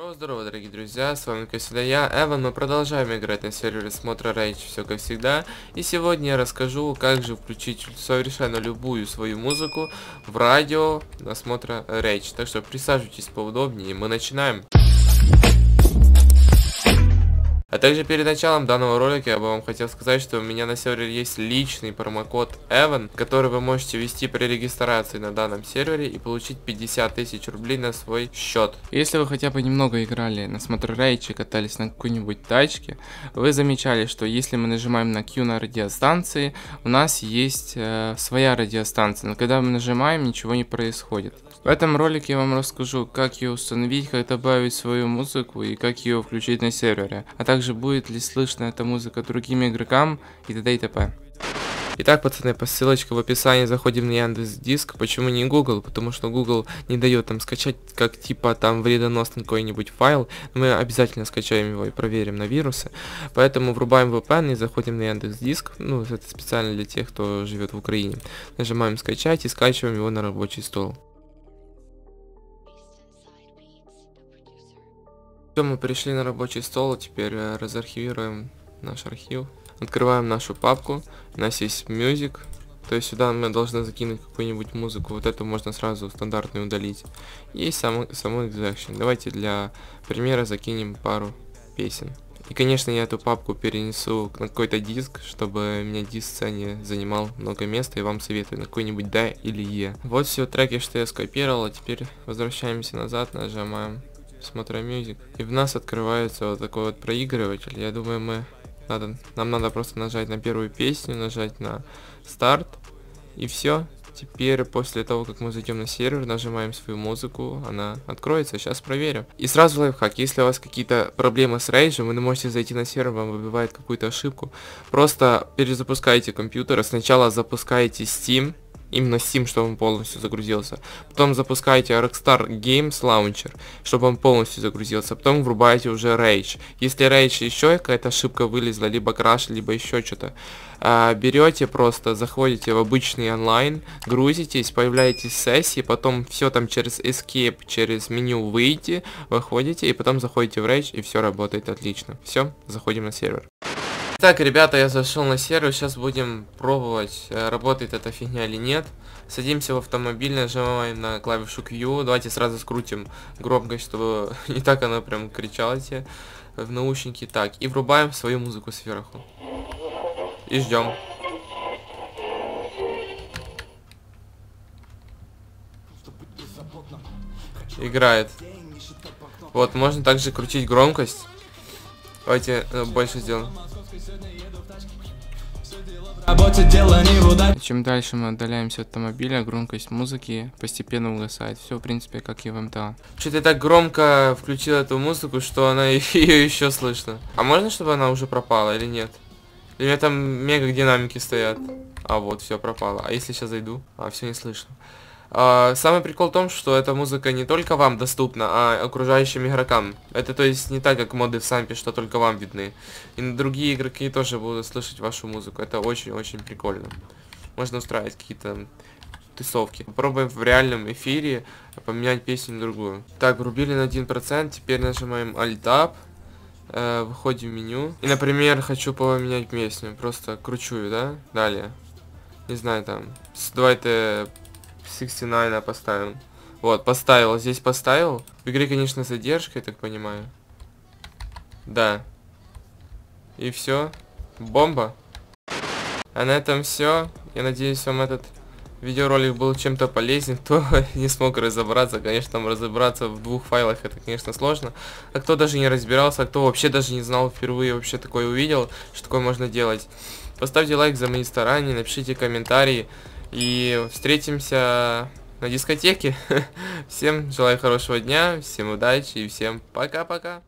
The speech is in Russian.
Здорово-здорово, дорогие друзья, с вами, как всегда, я, Эван, мы продолжаем играть на сервере Смотра Рейдж, все как всегда, и сегодня я расскажу, как же включить совершенно любую свою музыку в радио на Смотра Рейдж, так что присаживайтесь поудобнее, мы начинаем. Также перед началом данного ролика я бы вам хотел сказать, что у меня на сервере есть личный промокод EVAN, который вы можете ввести при регистрации на данном сервере и получить 50 тысяч рублей на свой счет. Если вы хотя бы немного играли на смотрорейче, катались на какой-нибудь тачке, вы замечали, что если мы нажимаем на Q на радиостанции, у нас есть э, своя радиостанция, но когда мы нажимаем, ничего не происходит. В этом ролике я вам расскажу, как ее установить, как добавить свою музыку и как ее включить на сервере, а также будет ли слышно эта музыка другим игрокам и т.д. и т.п. Итак, пацаны, по ссылочке в описании заходим на Яндекс Диск. Почему не Google? Потому что Google не дает там скачать как типа там вредоносный какой-нибудь файл. Мы обязательно скачаем его и проверим на вирусы. Поэтому врубаем VPN и заходим на Яндекс Диск. Ну, это специально для тех, кто живет в Украине. Нажимаем скачать и скачиваем его на рабочий стол. Все, мы перешли на рабочий стол, теперь э, разархивируем наш архив. Открываем нашу папку, у нас есть music, то есть сюда мы должны закинуть какую-нибудь музыку, вот эту можно сразу стандартную удалить. И само, само execution. Давайте для примера закинем пару песен. И, конечно, я эту папку перенесу на какой-то диск, чтобы меня диск не занимал много места, и вам советую на какой-нибудь D или E. Вот все треки, что я скопировал, а теперь возвращаемся назад, нажимаем смотря мюзик. И в нас открывается вот такой вот проигрыватель. Я думаю, мы надо, нам надо просто нажать на первую песню, нажать на старт. И все. Теперь, после того, как мы зайдем на сервер, нажимаем свою музыку, она откроется. Сейчас проверим. И сразу лайфхак. Если у вас какие-то проблемы с рейджем, вы не можете зайти на сервер, вам выбивает какую-то ошибку. Просто перезапускайте компьютер. Сначала запускаете Steam именно Steam, чтобы он полностью загрузился. Потом запускаете Rockstar Games Launcher, чтобы он полностью загрузился. Потом врубаете уже Rage. Если Rage еще какая-то ошибка вылезла, либо краш, либо еще что-то, а, берете просто, заходите в обычный онлайн, грузитесь, появляетесь в сессии, потом все там через Escape, через меню выйти, выходите, и потом заходите в Rage, и все работает отлично. Все, заходим на сервер. Так, ребята, я зашел на сервер, сейчас будем пробовать, э, работает эта фигня или нет. Садимся в автомобиль, нажимаем на клавишу Q, давайте сразу скрутим громкость, чтобы не так она прям кричала тебе в наушники. Так, и врубаем свою музыку сверху. И ждем. Играет. Вот, можно также крутить громкость. Давайте э, больше сделаем. Чем дальше мы отдаляемся от автомобиля, громкость музыки постепенно угасает. Все, в принципе, как и в МТА. Что-то так громко включил эту музыку, что она ее еще слышно. А можно, чтобы она уже пропала или нет? Или у меня там мега динамики стоят? А вот, все пропало. А если сейчас зайду? А, все не слышно. Uh, самый прикол в том, что эта музыка не только вам доступна, а окружающим игрокам. Это то есть не так, как моды в сампе, что только вам видны. И другие игроки тоже будут слышать вашу музыку. Это очень-очень прикольно. Можно устраивать какие-то тусовки. Попробуем в реальном эфире поменять песню на другую. Так, врубили на 1%, теперь нажимаем Alt-Tab. Э, выходим в меню. И, например, хочу поменять песню. Просто кручу да? Далее. Не знаю, там. Давайте 69 поставим. Вот, поставил. Здесь поставил. В игре, конечно, задержка, я так понимаю. Да. И все. Бомба. А на этом все. Я надеюсь, вам этот видеоролик был чем-то полезен. Кто не смог разобраться, конечно, там разобраться в двух файлах, это, конечно, сложно. А кто даже не разбирался, а кто вообще даже не знал, впервые вообще такое увидел, что такое можно делать. Поставьте лайк за мои старания, напишите комментарии. И встретимся на дискотеке. Всем желаю хорошего дня, всем удачи и всем пока-пока.